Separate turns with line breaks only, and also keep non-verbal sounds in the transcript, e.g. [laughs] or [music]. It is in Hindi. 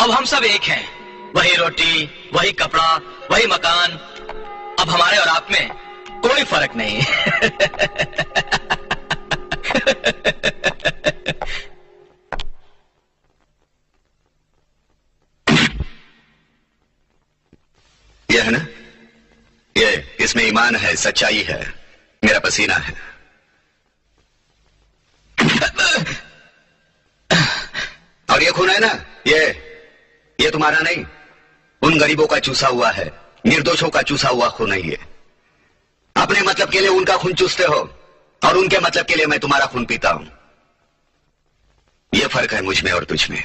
अब हम सब एक हैं। वही रोटी, वही कपड़ा, वही मकान। अब हमारे और आप में कोई फ़र्क नहीं। [laughs]
यह है ना? ये इसमें ईमान है, सच्चाई है, मेरा पसीना है। [laughs] और ये खून है ना? ये ये तुम्हारा नहीं। उन गरीबों का चूसा हुआ है, निर्दोषों का चूसा हुआ खून नहीं है अपने मतलब के लिए उनका खून चूसते हो, और उनके मतलब के लिए मैं तुम्हारा खून पीता हूँ। यह फ़र्क है मुझमें और तुझ में।